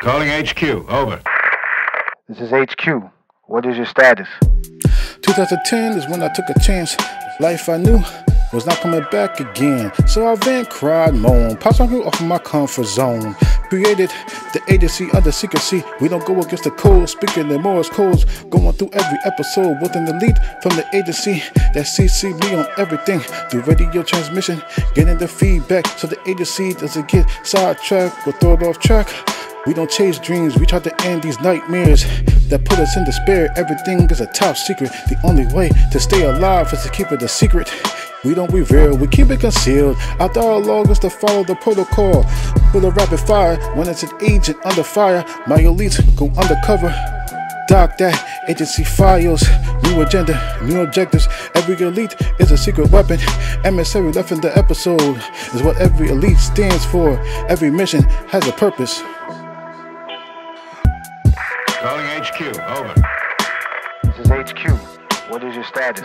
Calling HQ. Over. This is HQ. What is your status? 2010 is when I took a chance. Life I knew was not coming back again. So I vent, cried, moaned, popped something off of my comfort zone. Created the agency under secrecy. We don't go against the code, speaking the Morse codes. Going through every episode with an elite from the agency that CC me on everything through radio transmission. Getting the feedback so the agency doesn't get sidetracked or thrown off track. We don't chase dreams, we try to end these nightmares that put us in despair. Everything is a top secret. The only way to stay alive is to keep it a secret. We don't reveal, we keep it concealed. Our dialogue is to follow the protocol with a rapid fire. When it's an agent under fire, my elites go undercover. Doc that agency files, new agenda, new objectives. Every elite is a secret weapon. Emissary left in the episode is what every elite stands for. Every mission has a purpose. Calling HQ. Over. This is HQ. What is your status?